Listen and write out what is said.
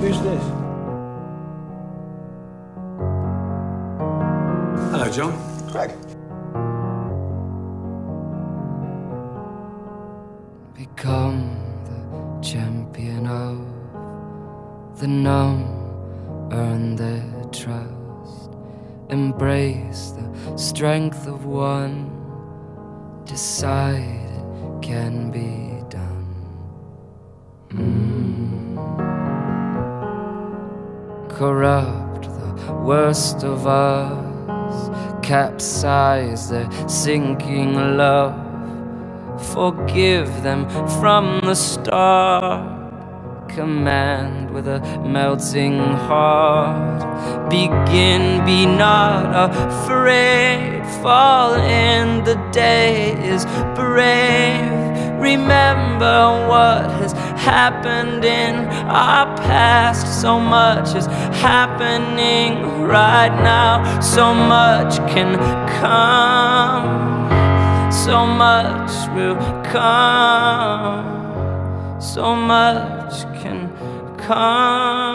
Who's this? Hello, John. Greg. Become the champion of the numb, earn their trust, embrace the strength of one, decide it can be Corrupt the worst of us, capsize their sinking love forgive them from the start. Command with a melting heart. Begin, be not afraid. Fall in, the day is brave. Remember what has happened in our past. So much is happening right now. So much can come so much will come, so much can come.